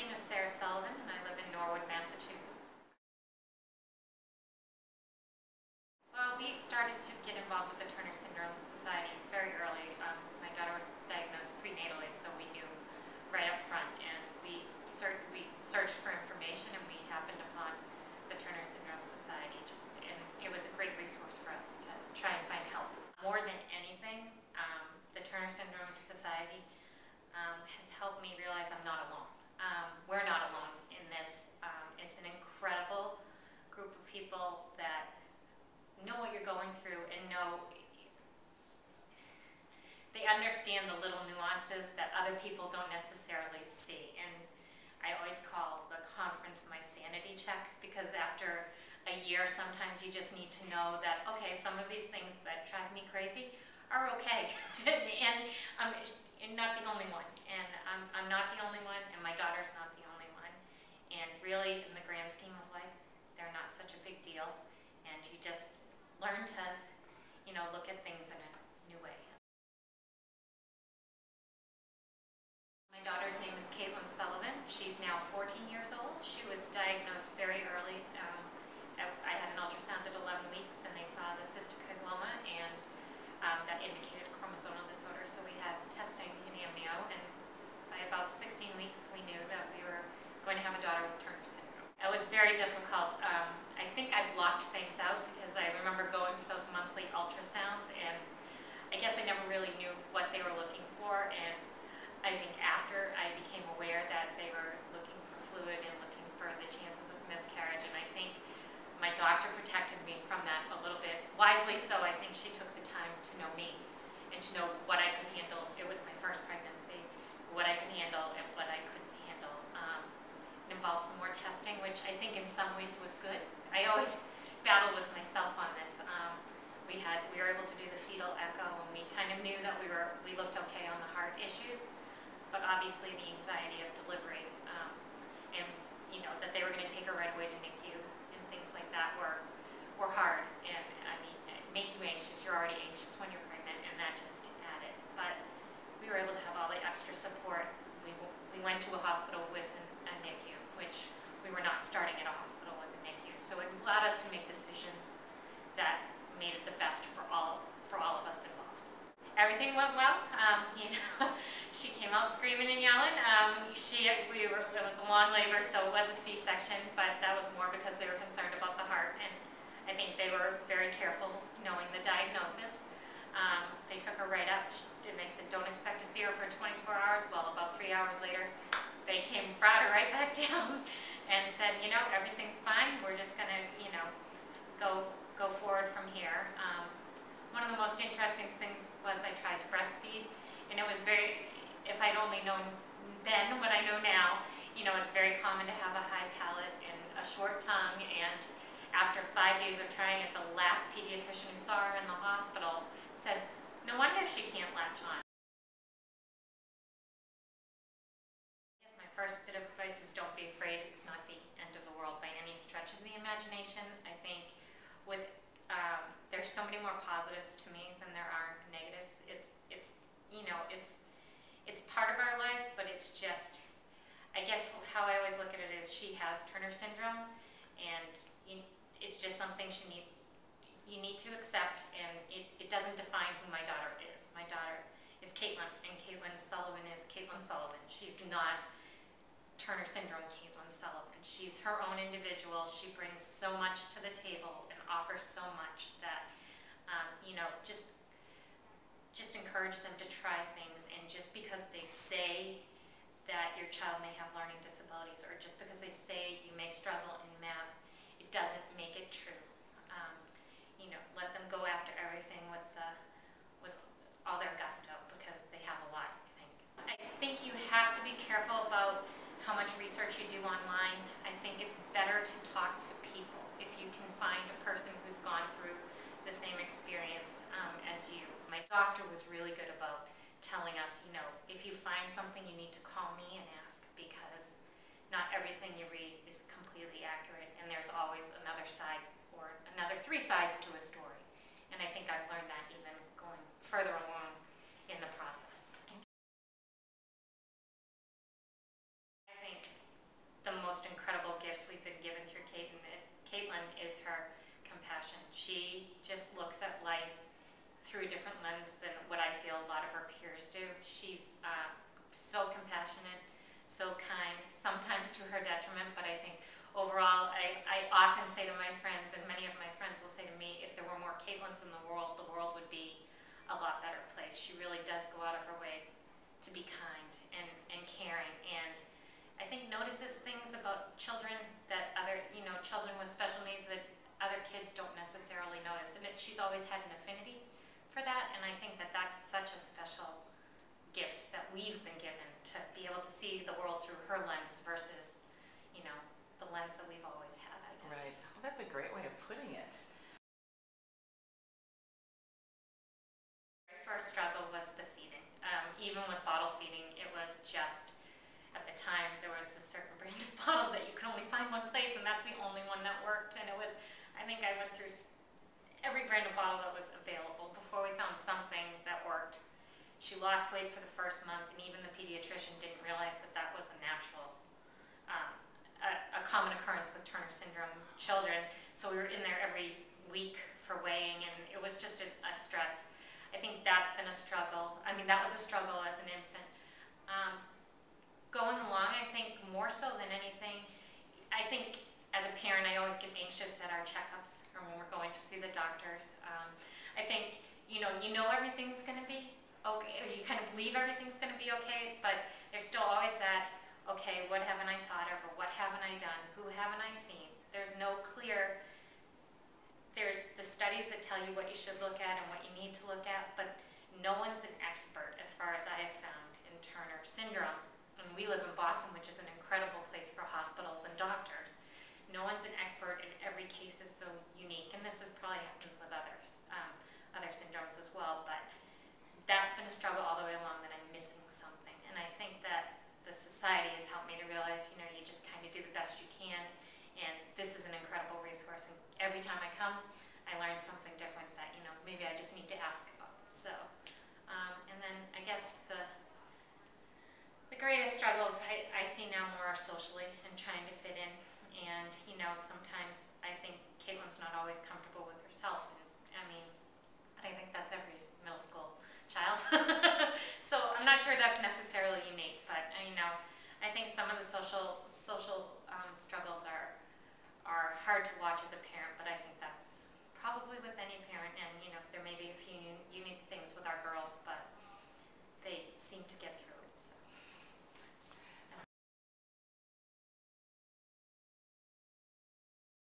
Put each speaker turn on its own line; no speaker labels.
name is Sarah Sullivan, and I live in Norwood, Massachusetts. Well, we started to get involved with the Turner Syndrome Society very early. Um, my daughter was diagnosed prenatally, so we knew right up front, and we, ser- we searched for information, and we happened upon the Turner Syndrome Society. Just, and it was a great resource for us to try and find help. More than anything, um, the Turner Syndrome Society um, has helped me realize I'm not alone. Um, we're not alone in this. Um, it's an incredible group of people that know what you're going through and know they understand the little nuances that other people don't necessarily see. And I always call the conference my sanity check because after a year, sometimes you just need to know that, okay, some of these things that drive me crazy are okay. and um, I'm not the only one. And I'm, I'm not the only one, and my daughter's not the only one. And really, in the grand scheme of life, they're not such a big deal. And you just learn to, you know, look at things in a new way. My daughter's name is Caitlin Sullivan. She's now 14 years old. She was diagnosed very early. Um, I had an ultrasound at 11 weeks, and they saw the cystic hygroma, and um, that indicated chromosomal disorder. So we had testing in amnio, and by about 16 weeks, we knew that we were going to have a daughter with Turner syndrome. It was very difficult. Um, I think I blocked things out because I remember going for those monthly ultrasounds, and I guess I never really knew what they were looking for. And I think after I became aware that they were looking for fluid and looking for the chances of miscarriage, and I think my doctor protected me from that a little bit. Wisely so, I think she took the time to know me and to know what I could handle. It was my first pregnancy, what I could handle and what I couldn't handle. Um, it involved some more testing, which I think in some ways was good. I always battle with myself on this. Um, we had we were able to do the fetal echo, and we kind of knew that we were we looked okay on the heart issues, but obviously the anxiety of delivery, um, and you know that they were going to take her right away to NICU and things like that were were hard. And I mean, make you anxious. You're already anxious when you're just added. But we were able to have all the extra support. We we went to a hospital with an, a NICU, which we were not starting at a hospital with a NICU. So it allowed us to make decisions that made it the best for all for all of us involved. Everything went well. Um, you know, she came out screaming and yelling. Um, she we were it was a long labor, so it was a C-section, but that was more because they were concerned about the heart, and I think they were very careful knowing the diagnosis. Um, they took her right up, and they said, "Don't expect to see her for 24 hours." Well, about three hours later, they came, brought her right back down, and said, "You know, everything's fine. We're just gonna, you know, go go forward from here." Um, one of the most interesting things was I tried to breastfeed, and it was very, if I'd only known then what I know now, you know, it's very common to have a high palate and a short tongue, and after five days of trying it, the last pediatrician who saw her in the hospital said, no wonder she can't latch on. Yes, my first bit of advice is don't be afraid. It's not the end of the world by any stretch of the imagination. I think with um, there's so many more positives to me than there are negatives. It's it's you know it's it's part of our lives, but it's just I guess how I always look at it is she has Turner syndrome, and you, it's just something she need you need to accept, and it, it doesn't define who my daughter is. My daughter is Caitlin, and Caitlin Sullivan is Caitlin Sullivan. She's not Turner syndrome Caitlin Sullivan. She's her own individual. She brings so much to the table and offers so much that, um, you know, just just encourage them to try things. And just because they say that your child may have learning disabilities, or just because they say you may struggle in math, it doesn't make it true. Um, you know, let them go after everything with the with all their gusto because they have a lot. I think. I think you have to be careful about how much research you do online. I think it's better to talk to people if you can find a person who's gone through the same experience um, as you. My doctor was really good about telling us, you know, if you find something, you need to call me and ask because not everything you read is completely accurate, and there's always another side or another three sides to a story. And I think I've learned that even going further along in the process. most incredible gift we've been given through Caitlin is, Caitlin is her compassion. She just looks at life through a different lens than what I feel a lot of her peers do. She's uh, so compassionate, so kind, sometimes to her detriment, but I think overall, I, I often say to my friends, and many of my friends will say to me, if there were more Caitlins in the world, the world would be a lot better place. She really does go out of her way to be kind and, and caring and I think notices things about children that other, you know, children with special other kids don't necessarily notice. And it, she's always had an affinity for that, and I think that that's such a special gift that we've been given to be able to see the world through her lens versus, you know, the lens that we've always had, I guess.
Right. Well, that's a great way of putting it.
My first struggle was the feeding. Um, even with bottle feeding, it was just at the time there was a certain brand of bottle that you could only find one place and that's the only one that worked and it was I think I went through every brand of bottle that was available before we found something that worked. She lost weight for the first month and even the pediatrician didn't realize that that was a natural um, a, a common occurrence with Turner syndrome children so we were in there every week for weighing and it was just a, a stress. I think that's been a struggle. I mean, that was a struggle as an infant. Um, going along, I think more so than anything, I think as a parent, Anxious at our checkups or when we're going to see the doctors. Um, I think, you know, you know everything's going to be okay, or you kind of believe everything's going to be okay, but there's still always that, okay, what haven't I thought of, or what haven't I done, who haven't I seen? There's no clear, there's the studies that tell you what you should look at and what you need to look at, but no one's an expert as far as I have found in Turner syndrome and we live in Boston, which is an incredible place for hospitals and doctors. No one's an expert and every case is so unique, and this is probably happens with others, um, other syndromes as well, but that's been a struggle all the way along that I'm missing something. And I think that the society has helped me to realize, you know, you just kind of do the best you can, and this is an incredible resource, and every time I come, I learn something different that, you know, maybe I just need to ask about. So, um, and then I guess the the greatest struggles I, I see now more are socially and trying to fit in. And, you know, sometimes I think Caitlin's not always comfortable with herself. And, I mean, but I think that's every middle school child. so I'm not sure that's necessarily unique, but, uh, you know, I think some of the social social um, struggles are are hard to watch as a parent, but I think that's probably with any parent. And, you know, there may be a few unique things with our girls, but they seem to get through